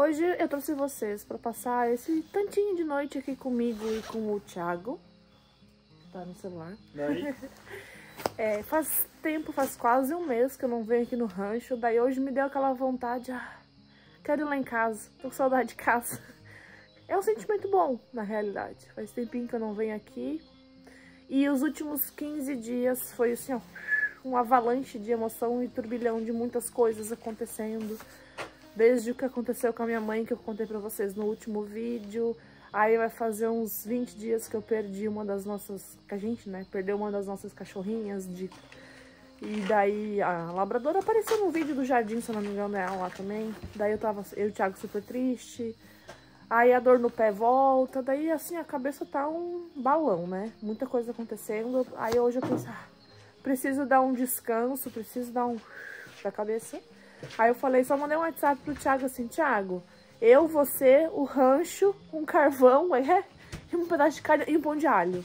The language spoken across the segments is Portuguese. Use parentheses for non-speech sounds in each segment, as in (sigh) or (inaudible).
Hoje eu trouxe vocês para passar esse tantinho de noite aqui comigo e com o Thiago. Tá no celular. (laughs) É, faz tempo, faz quase um mês que eu não venho aqui no rancho. Daí hoje me deu aquela vontade. Ah, quero ir lá em casa. Tô com saudade de casa. É um sentimento bom, na realidade. Faz tempinho que eu não venho aqui. E os últimos 15 dias foi assim, ó. Um avalanche de emoção e turbilhão de muitas coisas acontecendo. Desde o que aconteceu com a minha mãe, que eu contei pra vocês no último vídeo. Aí vai fazer uns 20 dias que eu perdi uma das nossas... Que a gente, né, perdeu uma das nossas cachorrinhas de... E daí a labradora apareceu no vídeo do jardim, se eu não me engano, é ela lá também. Daí eu tava, eu e o Thiago super triste. Aí a dor no pé volta, daí assim a cabeça tá um balão, né? Muita coisa acontecendo. Aí hoje eu pensei, ah, preciso dar um descanso, preciso dar um da cabeça. Aí eu falei, só mandei um WhatsApp pro Thiago assim, Thiago, eu, você, o rancho, um carvão, (laughs) é, e um pedaço de carne e um pão de alho.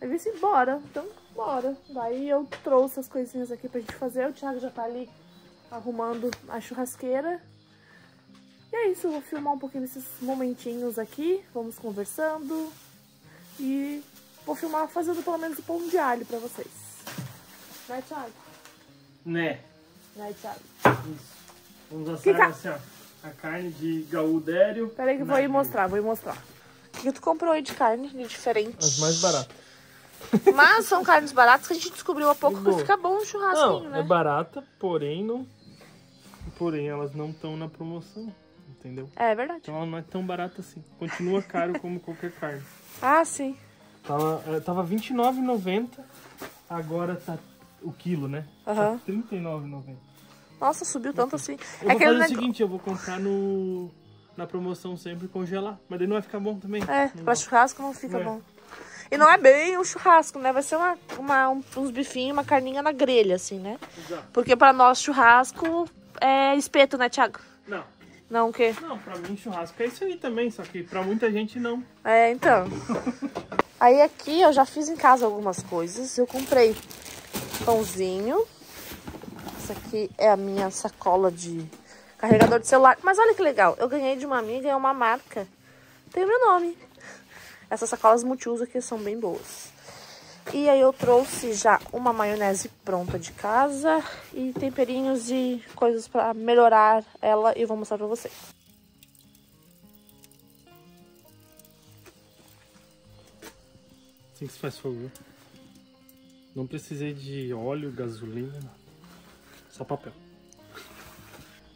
Aí eu disse, bora, então bora. Daí eu trouxe as coisinhas aqui pra gente fazer, o Thiago já tá ali arrumando a churrasqueira. E é isso, eu vou filmar um pouquinho desses momentinhos aqui, vamos conversando. E vou filmar fazendo pelo menos o pão de alho pra vocês. Vai, Thiago? né? Vai, Thiago. Isso. Vamos assar Fica- assim, ó. A carne de gaudério. Peraí que eu vou ir mostrar, vou ir mostrar. O que tu comprou aí de carne de diferente? As mais baratas. Mas são carnes baratas que a gente descobriu há pouco que fica bom um churrasquinho, Não, né? é barata, porém não. Porém, elas não estão na promoção. Entendeu? É verdade. Então ela não é tão barata assim. Continua caro como qualquer carne. (laughs) Ah, sim. Tava, eh, tava R$29,90. Agora tá o quilo, né? Aham. Tá R$39,90. Nossa, subiu tanto assim. Eu é vou fazer o negócio. seguinte, eu vou comprar no na promoção sempre e congelar. Mas daí não vai ficar bom também. É, Não pra churrasco não fica É. bom. E não é bem um churrasco, né? Vai ser uma, uma- um- uns bifinhos, uma carninha na grelha, assim, né? Exato. Porque pra nós churrasco é espeto, né, Thiago? Não, Não o quê? não, pra mim churrasco é isso aí também, só que pra muita gente não. É, então. (laughs) Aí aqui eu já fiz em casa algumas coisas. Eu comprei pãozinho. Essa aqui é a minha sacola de carregador de celular. Mas olha que legal. Eu ganhei de uma amiga, é uma marca. Tem o meu nome. Essas sacolas multiuso aqui são bem boas. E aí eu trouxe já uma maionese pronta de casa e temperinhos e coisas pra melhorar ela e vou mostrar pra vocês. Assim que se faz favor. Não precisei de óleo, gasolina. Só papel.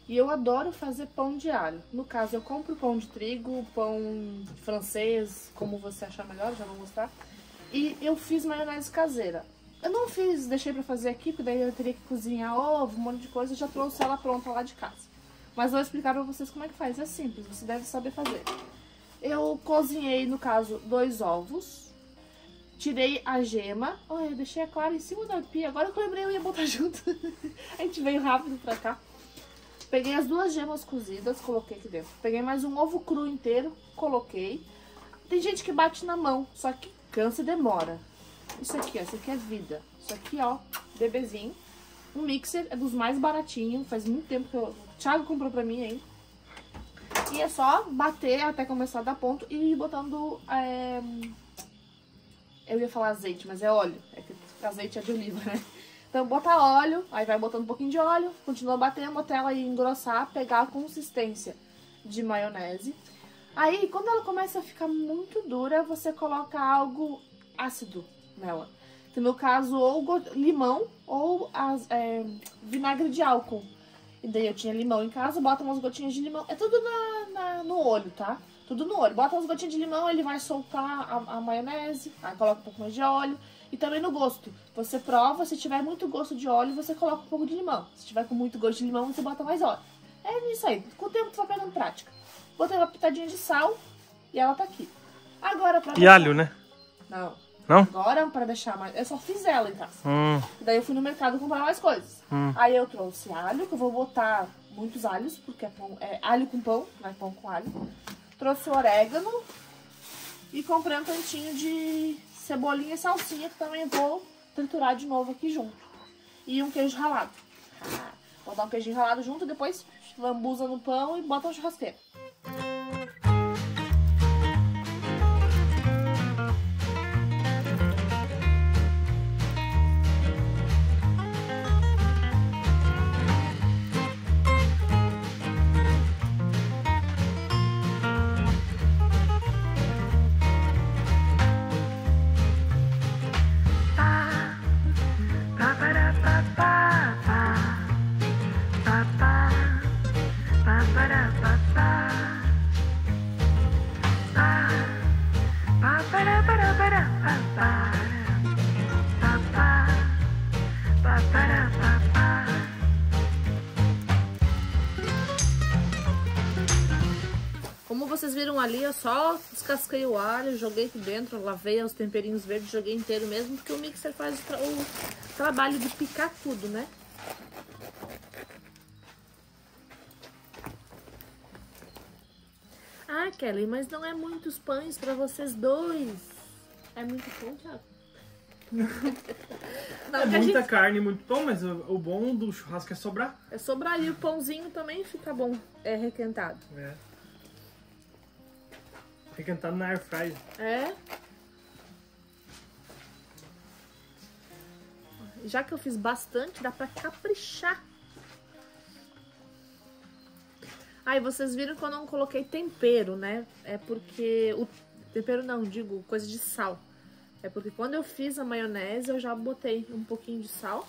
E eu adoro fazer pão de alho. No caso, eu compro pão de trigo, pão francês, como você achar melhor, já vou mostrar. E eu fiz maionese caseira. Eu não fiz, deixei pra fazer aqui, porque daí eu teria que cozinhar ovo, um monte de coisa. Já trouxe ela pronta lá de casa. Mas vou explicar pra vocês como é que faz. É simples, você deve saber fazer. Eu cozinhei, no caso, dois ovos. Tirei a gema. Olha, eu deixei a clara em cima da pia. Agora que eu lembrei, eu ia botar (laughs) junto. a gente veio rápido pra cá. Peguei as duas gemas cozidas, coloquei aqui dentro. Peguei mais um ovo cru inteiro, coloquei. Tem gente que bate na mão, só que cansa e demora. Isso aqui, ó, isso aqui é vida. Isso aqui, ó, bebezinho. Um mixer, é dos mais baratinhos, faz muito tempo que eu... O Thiago comprou pra mim ainda. E é só bater até começar a dar ponto e ir botando... é, Eu ia falar azeite, mas é óleo. É que azeite é de oliva, né? Então bota óleo, aí vai botando um pouquinho de óleo, continua batendo até ela engrossar, pegar a consistência de maionese. Aí, quando ela começa a ficar muito dura, você coloca algo ácido nela. Que no caso, ou limão ou as- é, vinagre de álcool. E daí eu tinha limão em casa, bota umas gotinhas de limão. É tudo na, na- no olho, tá? Tudo no olho. Bota umas gotinhas de limão, ele vai soltar a, a maionese. Aí coloca um pouco mais de óleo. E também no gosto. Você prova, se tiver muito gosto de óleo, você coloca um pouco de limão. Se tiver com muito gosto de limão, você bota mais óleo. É isso aí. Com o tempo tu vai pegando prática. Botei uma pitadinha de sal e ela tá aqui. Agora pra E deixar- alho, né? Não. Não? Agora pra deixar mais. Eu só fiz ela em casa. Hum, Daí eu fui no mercado comprar mais coisas. Hum. Aí eu trouxe alho, que eu vou botar muitos alhos, porque é, pão, é alho com pão, não é pão com alho. Trouxe orégano e comprei um tantinho de cebolinha e salsinha, que também vou triturar de novo aqui junto. E um queijo ralado. Ah, Botar um queijinho ralado junto, depois lambuza no pão e bota no churrasqueiro. Ali, eu só descasquei o alho, joguei aqui dentro, lavei os temperinhos verdes, joguei inteiro mesmo, porque o mixer faz o, tra o trabalho de picar tudo, né? Ah, Kelly, mas não é muitos pães pra vocês dois. É muito pão, Thiago? (laughs) Não, É muita gente- carne, muito pão, mas o, o bom do churrasco é sobrar. É sobrar e o pãozinho também fica bom, é requentado. É. Requentado na air fryer. É. Já que eu fiz bastante, dá pra caprichar. Aí vocês viram que eu não coloquei tempero, né? É porque o tempero não, digo coisa de sal. É porque quando eu fiz a maionese eu já botei um pouquinho de sal.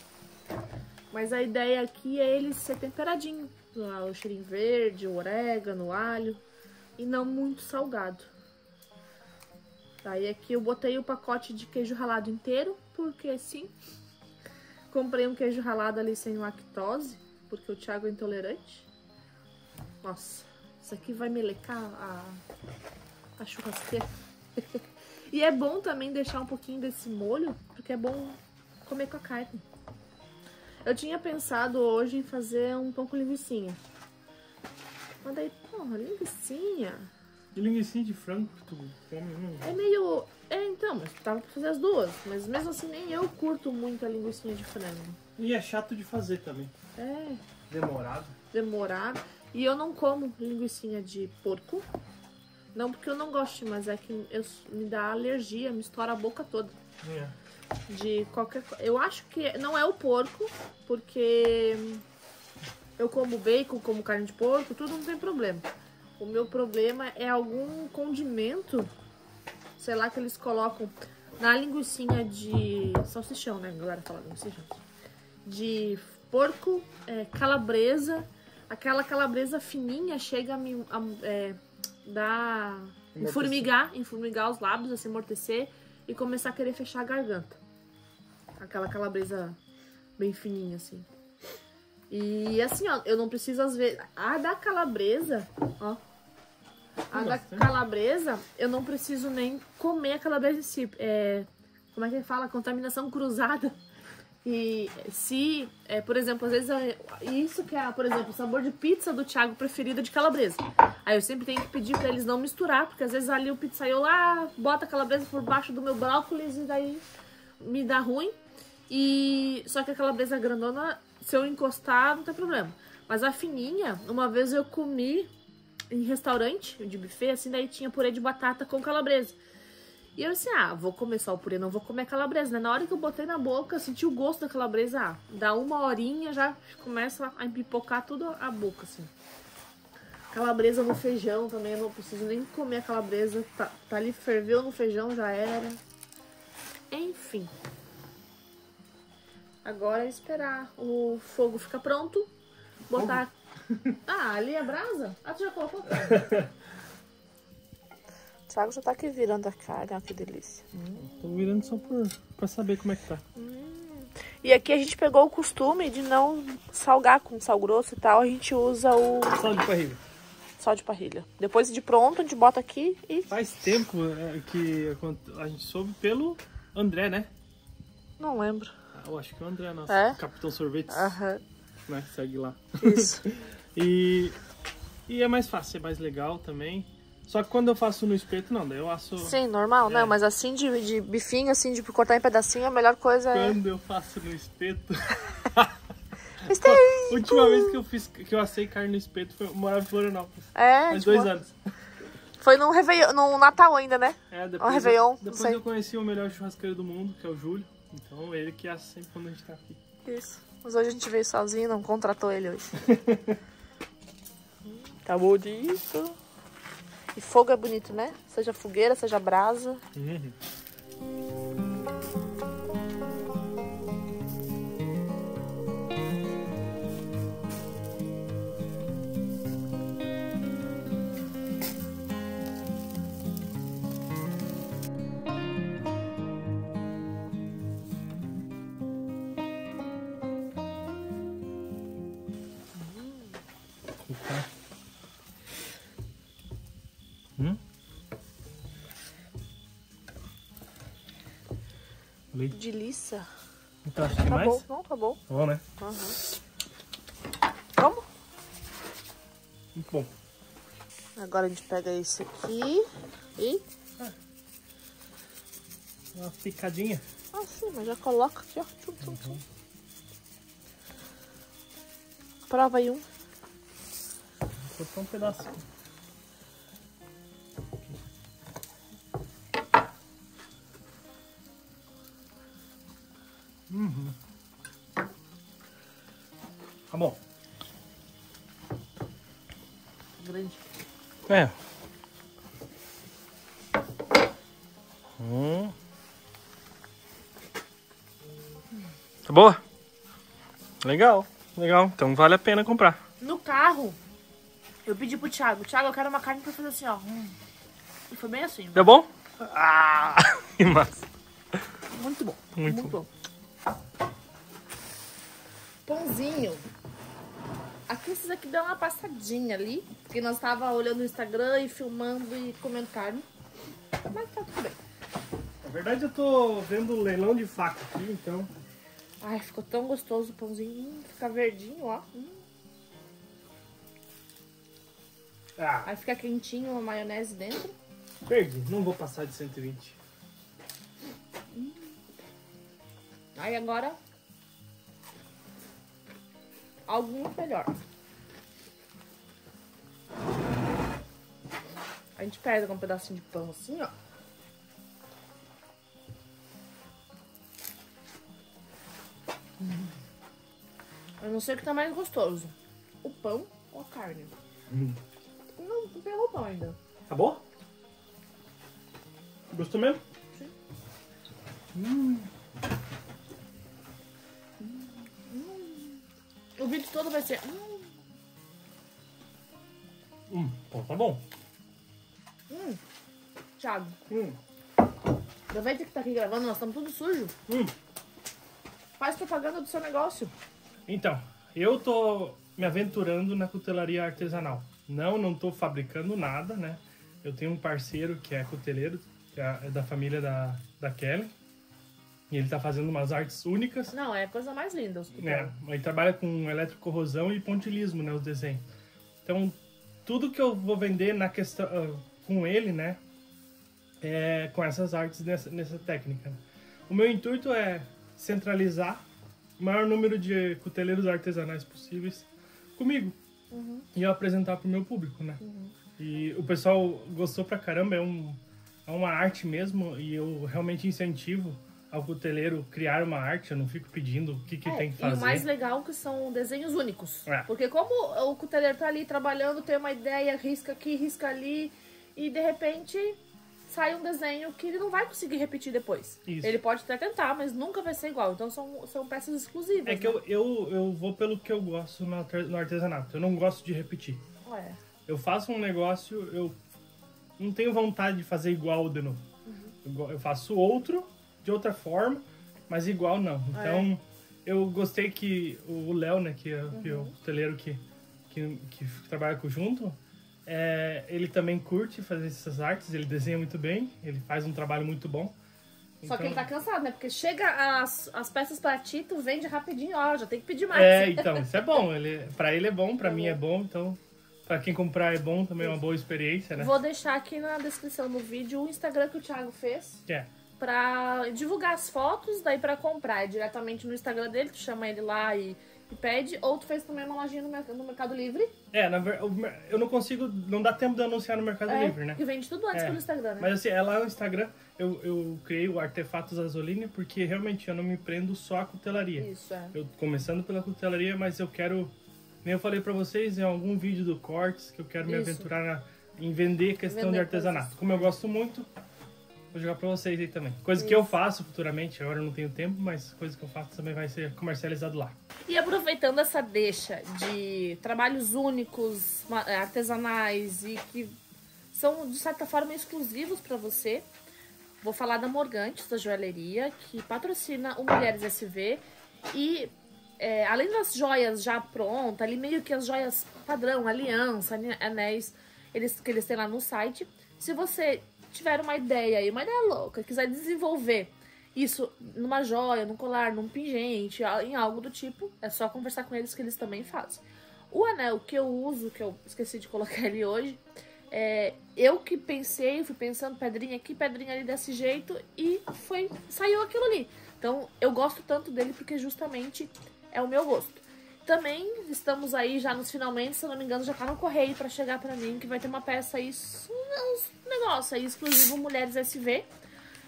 Mas a ideia aqui é ele ser temperadinho. O cheirinho verde, o orégano, o alho. E não muito salgado. Aí aqui eu botei o pacote de queijo ralado inteiro, porque sim. Comprei um queijo ralado ali sem lactose, porque o Thiago é intolerante. Nossa, isso aqui vai melecar a, a churrasqueira. (laughs) e é bom também deixar um pouquinho desse molho, porque é bom comer com a carne. Eu tinha pensado hoje em fazer um pão com linguiçinha. Mas daí, porra, linguiçinha... E linguiça de frango que tu come, não. É meio. É, então, mas tava pra fazer as duas. Mas mesmo assim, nem eu curto muito a linguiça de frango. E é chato de fazer também. É, Demorado. demorado. E eu não como linguiça de porco. Não porque eu não gosto, mas é que eu, me dá alergia, me estoura a boca toda. É. De qualquer coisa. Eu acho que não é o porco, porque eu como bacon, como carne de porco, tudo não tem problema. O meu problema é algum condimento, sei lá, que eles colocam na linguiçinha de salsichão, né? A galera fala linguiça de porco, é, calabresa. Aquela calabresa fininha chega a me a, é, dar. Enformigar, enformigar os lábios, assim, amortecer e começar a querer fechar a garganta. Aquela calabresa bem fininha, assim. E assim, ó, eu não preciso às vezes. A da calabresa, ó. A da calabresa, eu não preciso nem comer a calabresa em si. É, como é que fala? Contaminação cruzada. E se, é, por exemplo, às vezes, eu- isso que é, por exemplo, o sabor de pizza do Thiago preferido é de calabresa. Aí eu sempre tenho que pedir pra eles não misturar, porque às vezes ali o pizzaiolo lá bota a calabresa por baixo do meu brócolis e daí me dá ruim. E só que a calabresa grandona, se eu encostar, não tem problema. Mas a fininha, uma vez eu comi em restaurante de buffet, assim, daí tinha purê de batata com calabresa. E eu assim, ah, vou comer só o purê, não vou comer a calabresa, né? Na hora que eu botei na boca, eu senti o gosto da calabresa, ah, dá uma horinha, já começa a empipocar tudo a boca, assim. Calabresa no feijão também, eu não preciso nem comer a calabresa, tá, tá ali, ferveu no feijão, já era. Enfim. Agora é esperar o fogo ficar pronto, botar... (laughs) Ah, ali a brasa? Ah, tu já colocou? (laughs) Thiago já tá aqui virando a carne, olha que delícia. Tô virando só por, pra saber como é que tá. E aqui a gente pegou o costume de não salgar com sal grosso e tal, a gente usa o Sal de parrilha. sal de parrilha. Depois de pronto, a gente bota aqui e... Faz tempo é, que a gente soube pelo André, né? Não lembro. Eu acho que é o André, nosso É? Capitão Sorvetes, Aham, né? Segue lá. isso. (laughs) E, e é mais fácil, é mais legal também. Só que quando eu faço no espeto, não, daí eu asso. Sim, normal, né? É. Mas assim de, de bifinho, assim, de cortar em pedacinho, a melhor coisa é... Quando eu faço no espeto, (laughs) Esteim! (laughs) Última vez que eu fiz que eu assei carne no espeto foi eu morava em Florianópolis. É, Faz tipo, dois anos. Foi num, Réveillon, num Natal ainda, né? É, Um depois, Réveillon, não depois eu conheci o melhor churrasqueiro do mundo, que é o Júlio. Então ele que assa sempre quando a gente tá aqui. Isso. Mas hoje a gente veio sozinho, não contratou ele hoje. (laughs) Acabou disso. E fogo é bonito, né? Seja fogueira, seja brasa. Uhum. Leite. Delícia. Então, acho que Tá mais? bom, não, tá bom. Tá bom, né? Vamos? Muito bom. Agora a gente pega esse aqui e... Uma picadinha. Ah, sim, mas já coloca aqui, ó. Tchum, tchum, tchum. Prova aí um. Vou um pedaço. Legal, legal. Então vale a pena comprar. No carro, eu pedi pro Thiago. Thiago, eu quero uma carne pra fazer assim, ó. Hum. E foi bem assim. Deu bom? Ah, (laughs) que massa. Muito bom. Muito bom. Pãozinho. Aqui esses aqui deu uma passadinha ali. Porque nós tava olhando o Instagram e filmando e comendo carne. Mas tá tudo bem. Na verdade eu tô vendo o leilão de faca aqui, então. Ai, ficou tão gostoso o pãozinho. Hum, fica verdinho, ó. Hum. Ah, Aí fica quentinho a maionese dentro. perdi. Não vou passar de 120. Aí agora. Muito melhor. A gente pega um pedacinho de pão assim, ó. Eu não sei o que tá mais gostoso. O pão ou a carne? Hum. Não, não pegou o pão ainda. Tá bom? Gostou mesmo? Sim. Hum. O vídeo todo vai ser. Hum, Hum, pô, tá bom. hum. Thiago, Hum, aproveita que tá aqui gravando, nós estamos tudo sujo. hum. Faz propaganda do seu negócio. Então, eu tô me aventurando na cutelaria artesanal. Não, não tô fabricando nada, né? Eu tenho um parceiro que é cuteleiro, que é é da família da, da Kelly. E ele tá fazendo umas artes únicas. Não, é a coisa mais linda. Os É, ele trabalha com eletrocorrosão e pontilismo, né, os desenhos. Então, tudo que eu vou vender na questão ah, com ele, né, é com essas artes nessa, nessa técnica. né. O meu intuito é centralizar maior número de cuteleiros artesanais possíveis comigo e eu apresentar para o meu público, né? E o pessoal gostou pra caramba, é, um, é uma arte mesmo e eu realmente incentivo ao cuteleiro criar uma arte, eu não fico pedindo o que, que É, tem que e fazer. o mais legal que são desenhos únicos. É. Porque como o cuteleiro tá ali trabalhando, tem uma ideia, risca aqui, risca ali, e de repente sai um desenho que ele não vai conseguir repetir depois. Isso. Ele pode até tentar, mas nunca vai ser igual. Então são, são peças exclusivas. É que eu, eu, eu vou pelo que eu gosto no arte- no artesanato. Eu não gosto de repetir. né? Eu faço um negócio, eu não tenho vontade de fazer igual de novo. Eu go- Eu faço outro de outra forma, mas igual não. Então, eu gostei que o Léo, né, que é, que é o cuteleiro que, que, que trabalha com junto, é, ele também curte fazer essas artes, ele desenha muito bem, ele faz um trabalho muito bom. Só que ele Então- tá cansado, né? Porque chega as, as peças pra ti, tu vende rapidinho, ó, já tem que pedir mais. É, então, isso é bom. Ele, pra ele é bom, pra (laughs) mim é bom, então pra quem comprar é bom, também é uma boa experiência, né? Vou deixar aqui na descrição do vídeo o Instagram que o Thiago fez É. pra divulgar as fotos, daí pra comprar. É diretamente no Instagram dele, tu chama ele lá e, e pede, ou tu fez também uma lojinha no, no Mercado Livre. É, na ver- eu não consigo, não dá tempo de anunciar no Mercado é, Livre, né? Que vende tudo antes É. pelo Instagram, né? Mas assim, é lá no Instagram, eu, eu criei o Artefatos Azoline porque realmente eu não me prendo só à cutelaria. Isso, é. Eu começando pela cutelaria, mas eu quero, nem eu falei pra vocês em algum vídeo do Cortes, que eu quero me Isso. aventurar na- em vender questão Vender de artesanato. coisas. Como eu gosto muito, vou jogar pra vocês aí também. Coisa que eu faço futuramente, agora eu não tenho tempo, mas coisa que eu faço também vai ser comercializado lá. E aproveitando essa deixa de trabalhos únicos, eh, artesanais e que são de certa forma exclusivos para você, vou falar da Morgantes, da joalheria, que patrocina o Mulheres SV e é, além das joias já prontas, ali meio que as joias padrão, aliança, anéis, eles, que eles têm lá no site. Se você tiver uma ideia aí, uma ideia louca, quiser desenvolver isso numa joia, num colar, num pingente, em algo do tipo, é só conversar com eles que eles também fazem. O anel que eu uso, que eu esqueci de colocar ali hoje, é, eu que pensei, fui pensando pedrinha aqui, pedrinha ali desse jeito e foi saiu aquilo ali. Então eu gosto tanto dele porque justamente é o meu gosto. Também estamos aí já nos finalmente, se eu não me engano, já tá no correio pra chegar pra mim que vai ter uma peça aí, um negócio aí exclusivo Mulheres SV.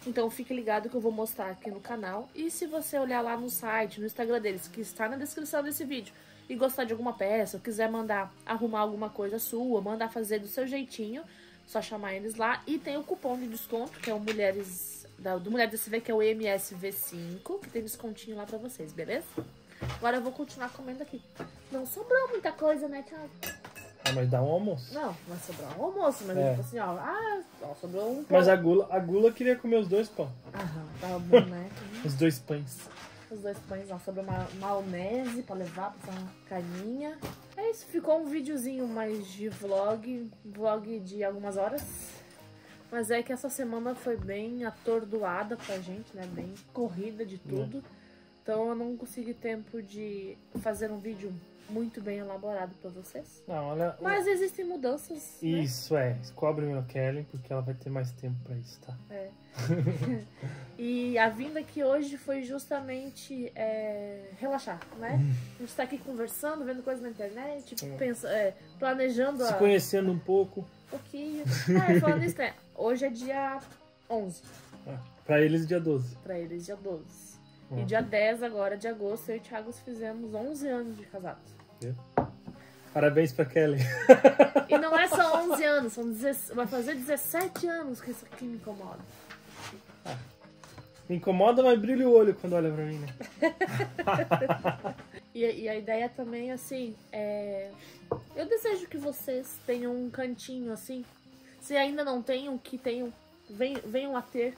Então fique ligado que eu vou mostrar aqui no canal. E se você olhar lá no site, no Instagram deles, que está na descrição desse vídeo, e gostar de alguma peça, ou quiser mandar arrumar alguma coisa sua, mandar fazer do seu jeitinho, só chamar eles lá. E tem o cupom de desconto, que é o Mulheres. Da, do Mulheres SV, que é o MSV5, que tem descontinho lá pra vocês, beleza? Agora eu vou continuar comendo aqui. Não sobrou muita coisa, né, Thiago? Ah, mas dá um almoço. Não, vai sobrar um almoço, mas É. tipo assim, ó, ah, ó, sobrou um Mas a gula, a gula queria comer os dois pão. Aham, tava bom, né? (laughs) Os dois pães. Os dois pães, ó, sobrou uma maionese pra levar pra fazer uma carninha. É isso, ficou um videozinho mais de vlog, vlog de algumas horas. Mas é que essa semana foi bem atordoada pra gente, né? Bem corrida de tudo. Então eu não consegui tempo de fazer um vídeo muito bem elaborado pra vocês. Não, olha. Mas existem mudanças. né? Isso é, cobre meu Kelly, porque ela vai ter mais tempo pra isso, tá? É. (laughs) e a vinda aqui hoje foi justamente é, relaxar, né? A gente tá aqui conversando, vendo coisas na internet, É. pensa, é, planejando Se a- conhecendo um pouco, um pouquinho. Ah, falando isso, né? Hoje é dia 11, ah, pra eles dia 12. pra eles dia 12. E dia 10 agora, de agosto, eu e o Thiago fizemos 11 anos de casados. Parabéns pra Kelly. E não é só 11 anos, são 17, vai fazer 17 anos que isso aqui me incomoda. Me incomoda, mas brilha o olho quando olha pra mim, né? (laughs) E, e a ideia também, assim, é. Eu desejo que vocês tenham um cantinho, assim. Se ainda não tenham, que tenham. ven- Venham a ter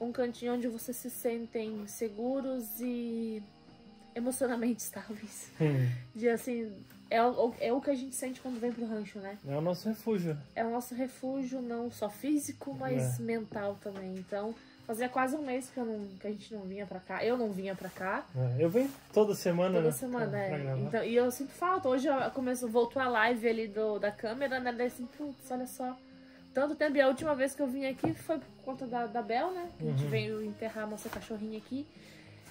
um cantinho onde vocês se sentem seguros e emocionalmente (laughs) estáveis. Hum, De assim. É o, é o que a gente sente quando vem pro rancho, né? é o nosso refúgio. né? É o nosso refúgio, não só físico, mas É. mental também. Então, fazia quase um mês que, eu não, que a gente não vinha pra cá. Eu não vinha pra cá. É, Eu venho toda semana, Toda né? semana, pra- é. pra. Então, e eu sinto falta. Hoje eu começo, voltou a live ali do, da câmera, né? Daí assim, putz, olha só. Tanto tempo. E a última vez que eu vim aqui foi por conta da, da Bel, né? Que a gente Uhum. veio enterrar a nossa cachorrinha aqui.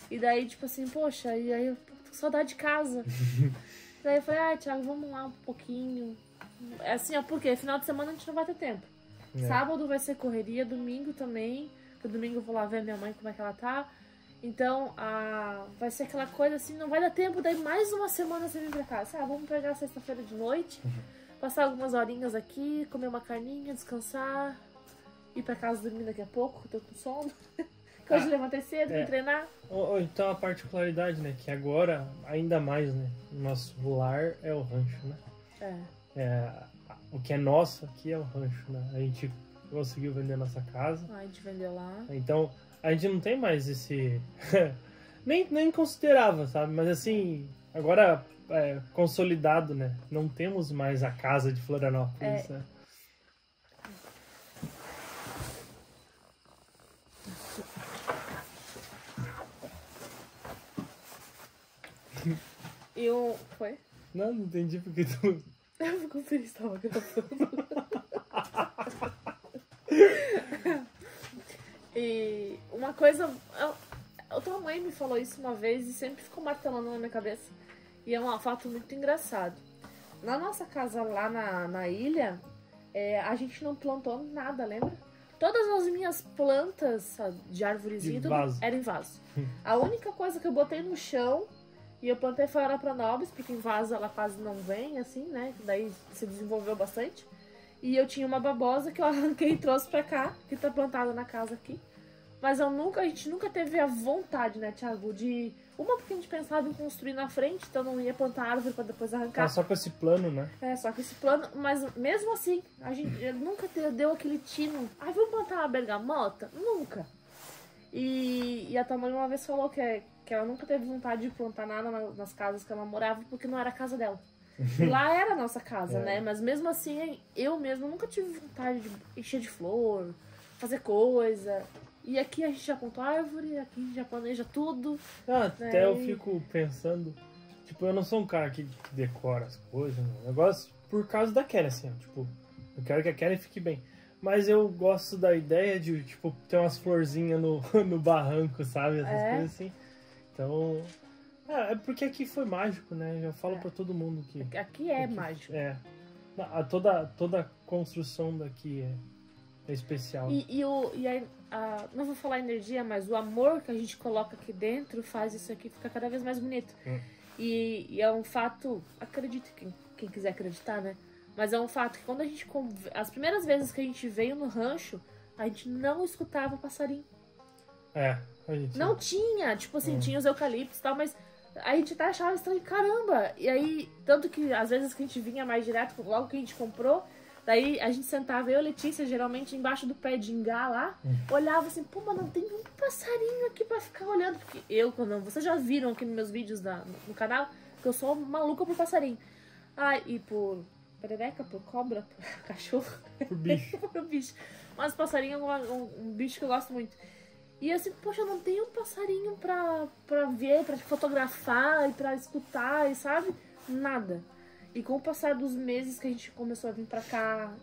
E daí, tipo assim, poxa, e aí eu tô com saudade de casa. (laughs) daí eu falei, ah, Thiago, vamos lá um pouquinho. É assim, ó, porque final de semana a gente não vai ter tempo. É. Sábado vai ser correria, domingo também. Porque domingo eu vou lá ver minha mãe como é que ela tá. Então, a... vai ser aquela coisa assim, não vai dar tempo, daí mais uma semana sem vir pra casa. Ah, vamos pegar sexta-feira de noite, passar algumas horinhas aqui, comer uma carninha, descansar, ir pra casa dormir daqui a pouco, tô com sono. (laughs) que hoje Ah, levantei cedo, é. treinar. Ou- ou então a particularidade, né? Que agora, ainda mais, né? O nosso lar é o rancho, né? É. É, o que é nosso aqui é o rancho, né? A gente conseguiu vender nossa casa. A gente vendeu lá. Então, a gente não tem mais esse. (laughs) nem, nem considerava, sabe? Mas assim, agora é, consolidado, né? Não temos mais a casa de Florianópolis, É. né? E o. Foi? Não, não entendi porque tu. (laughs) Eu conferir se tava gravando. (laughs) e uma coisa. eu- A tua mãe me falou isso uma vez e sempre ficou martelando na minha cabeça. E é um fato muito engraçado. Na nossa casa lá na, na ilha, é, a gente não plantou nada, lembra? Todas as minhas plantas de vaso. eram em vaso. A única coisa que eu botei no chão e eu plantei foi a Arapranobis, porque em vaso ela quase não vem, assim, né? Daí se desenvolveu bastante. E eu tinha uma babosa que eu (laughs) arranquei e trouxe pra cá, que tá plantada na casa aqui. Mas eu nunca, a gente nunca teve a vontade, né, Thiago, de. Uma porque a gente pensava em construir na frente, então não ia plantar árvore pra depois arrancar. Tá só com esse plano, né? É, só que esse plano, mas mesmo assim, a gente nunca te- deu aquele tino. Ai, vamos plantar uma bergamota? Nunca. E, e a tua mãe uma vez falou que, que ela nunca teve vontade de plantar nada na- nas casas que ela morava porque não era a casa dela. (laughs) Lá era a nossa casa, É. né? Mas mesmo assim, eu mesmo nunca tive vontade de encher de flor, fazer coisa. E aqui a gente já plantou árvore, aqui a gente já planeja tudo. Ah, até eu Aí- fico pensando. Tipo, eu não sou um cara que, decora as coisas, não. Eu gosto por causa da Kelly, assim, Tipo, eu quero que a Kelly fique bem. Mas eu gosto da ideia de, tipo, ter umas florzinhas no, (laughs) no barranco, sabe? Essas É. coisas assim. Então. É, é porque aqui foi mágico, né? Eu falo É. pra todo mundo que. Aqui é Aqui- mágico. É. A, toda, toda a construção daqui é, é especial. E, e, o, e a, a- não vou falar energia, mas o amor que a gente coloca aqui dentro faz isso aqui ficar cada vez mais bonito. Hum. E, e é um fato, acredite quem, quem quiser acreditar, né? Mas é um fato que quando a gente. As primeiras vezes que a gente veio no rancho, a gente não escutava passarinho. É, a gente. Não tinha, tipo assim, Hum. tinha os eucaliptos e tal, mas a gente até achava estranho, caramba! E aí, tanto que às vezes que a gente vinha mais direto, logo que a gente comprou, daí a gente sentava, eu e Letícia, geralmente embaixo do pé de ingá lá, Hum. olhava assim, pô, mas não tem um passarinho aqui pra ficar olhando, porque eu, quando vocês já viram aqui nos meus vídeos da- no canal, que eu sou maluca por passarinho. Ah, e por perereca, por cobra, por (laughs) cachorro Por bicho. (laughs) por bicho. Mas passarinho é uma- um, um bicho que eu gosto muito. E assim, poxa, não tem um passarinho pra, pra ver, pra fotografar e pra escutar, e sabe? Nada. E com o passar dos meses que a gente começou a vir pra cá,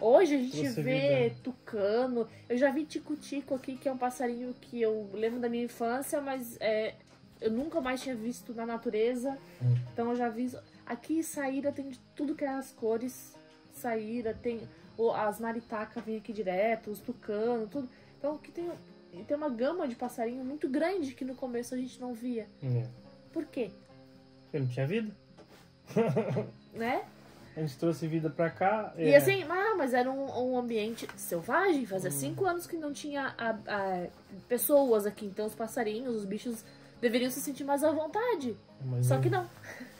hoje a gente Você vê vê, tucano. Eu já vi tico-tico aqui, que é um passarinho que eu lembro da minha infância, mas é, eu nunca mais tinha visto na natureza. Hum. Então eu já vi. Aqui Saíra tem de tudo que é as cores. Saíra, tem as maritacas vêm aqui direto, os tucanos, tudo. Então aqui tem, tem uma gama de passarinho muito grande que no começo a gente não via. É. Por quê? Eu não tinha vida. (laughs) Né? A gente trouxe vida pra cá. E é, assim, ah, mas era um, um ambiente selvagem, fazia Hum. cinco anos que não tinha a- a- pessoas aqui, então os passarinhos, os bichos deveriam se sentir mais à vontade. mas Só não- que não.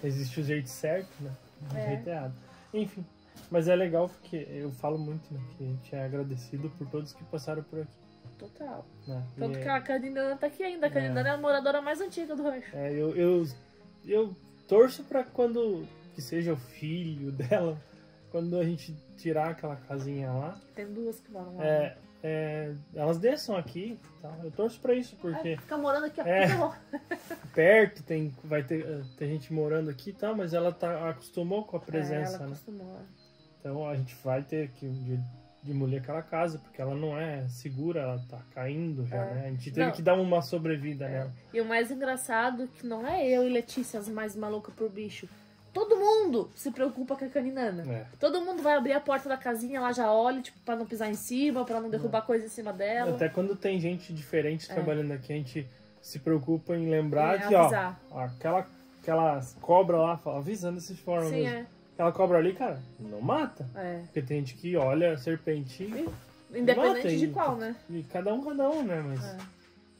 Existe o jeito certo, né? O É. jeito errado. Enfim. Mas é legal porque eu falo muito, né? Que a gente é agradecido por todos que passaram por aqui. Total. Né? Tanto E que é- a Canindana tá aqui ainda. A Canindana é. a moradora mais antiga do rancho. É, eu, eu, eu torço pra quando que seja o filho (laughs) dela, quando a gente tirar aquela casinha lá, Tem duas que moram lá. é, é, elas desçam aqui. Tá? Eu torço pra isso, porque Ai, fica morando aqui a É. (laughs) perto tem, vai ter, eh, tem gente morando aqui e tal, mas ela tá, acostumou com a presença, É, ela né? acostumou. Então a gente vai ter que de, demolir aquela casa, porque ela não é segura, ela tá caindo já, É. né? A gente teve Não. que dar uma sobrevida nela. E o mais engraçado é que não é eu e Letícia as mais malucas por bicho. Todo mundo se preocupa com a caninana. É. Todo mundo vai abrir a porta da casinha, ela já olha, tipo, pra não pisar em cima, pra não derrubar coisa em cima dela. Até quando tem gente diferente É. trabalhando aqui, a gente se preocupa em lembrar É, que, ó, aquela, aquela cobra lá, fala, avisando dessa forma Sim, mesmo. é. Aquela cobra ali, cara, não mata. é. Porque tem gente que olha a serpente e, Independente Mata, de e- qual, né? e cada um, cada um, né? Mas É.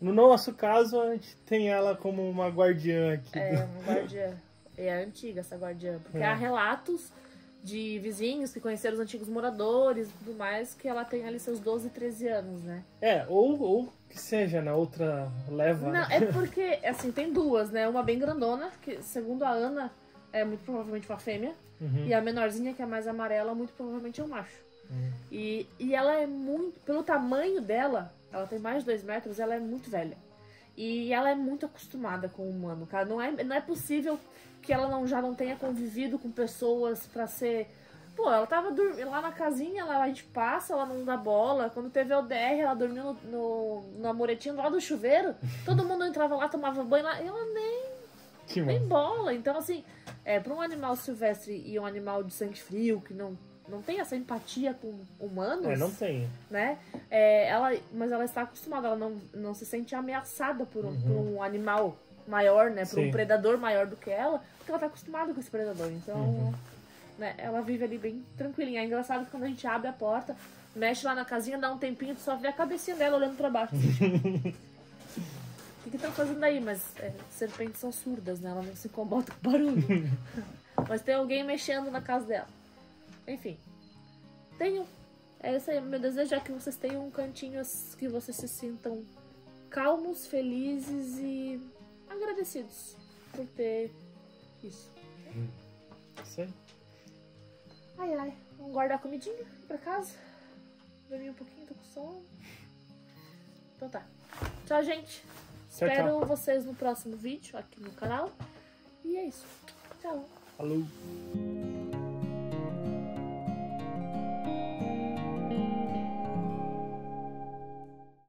no nosso caso, a gente tem ela como uma guardiã aqui. É, do- uma guardiã. É antiga essa guardiã. Porque É. há relatos de vizinhos que conheceram os antigos moradores e tudo mais, que ela tem ali seus 12, 13 anos, né? É, ou, ou que seja na outra leva. Não, né? é (laughs) porque, assim, tem duas, né? Uma bem grandona, que segundo a Ana, é muito provavelmente uma fêmea. Uhum. E a menorzinha, que é mais amarela, muito provavelmente é um macho. Uhum. E, e ela é muito. Pelo tamanho dela, ela tem mais de dois metros, ela é muito velha. E ela é muito acostumada com o humano, cara. Não é, não é possível que ela não, já não tenha convivido com pessoas pra ser. Pô, ela tava dormindo lá na casinha, lá a gente passa, ela não dá bola. Quando teve a ODR, ela dormiu no, no, na muretinha lá do chuveiro. (laughs) Todo mundo entrava lá, tomava banho lá. E ela nem. Que massa. bola. Então, assim, é, para um animal silvestre e um animal de sangue frio, que não, não tem essa empatia com humanos, É, não tem. né? É, ela, mas ela está acostumada, ela não, não se sente ameaçada por um, por um animal maior, né? Por Uhum. Sim. um predador maior do que ela, porque ela está acostumada com esse predador. Então, Uhum. né, ela vive ali bem tranquilinha. É engraçado que quando a gente abre a porta, mexe lá na casinha, dá um tempinho, tu só vê a cabecinha dela olhando pra baixo. (laughs) O que estão fazendo aí? Mas é, serpentes são surdas, né? Ela não se incomoda com barulho. (laughs) Mas tem alguém mexendo na casa dela. Enfim. Tenham. É esse aí. Meu desejo é que vocês tenham um cantinho que vocês se sintam calmos, felizes e agradecidos por ter isso. Isso aí. Ai, ai. Vamos guardar a comidinha pra casa. Dormir um pouquinho, tô com sono. Então tá. Tchau, gente. Tchau, Espero tchau. vocês no próximo vídeo aqui no canal. E é isso. Tchau. Falou.